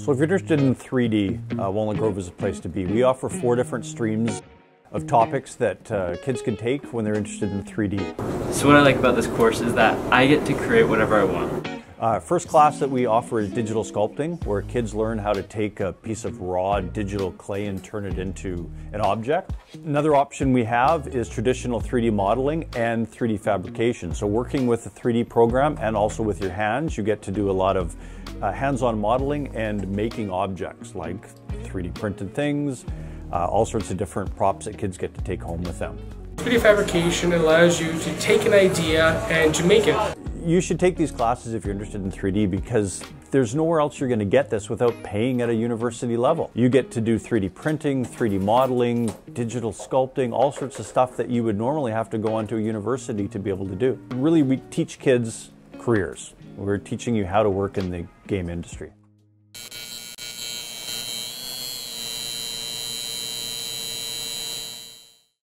So if you're interested in 3D, uh, Walnut Grove is a place to be. We offer four different streams of topics that uh, kids can take when they're interested in 3D. So what I like about this course is that I get to create whatever I want. Uh, first class that we offer is digital sculpting, where kids learn how to take a piece of raw digital clay and turn it into an object. Another option we have is traditional 3D modeling and 3D fabrication. So working with a 3D program and also with your hands, you get to do a lot of uh, hands-on modeling and making objects like 3D printed things, uh, all sorts of different props that kids get to take home with them. 3D fabrication allows you to take an idea and to make it. You should take these classes if you're interested in 3D because there's nowhere else you're going to get this without paying at a university level. You get to do 3D printing, 3D modeling, digital sculpting, all sorts of stuff that you would normally have to go onto a university to be able to do. Really, we teach kids careers. We're teaching you how to work in the game industry.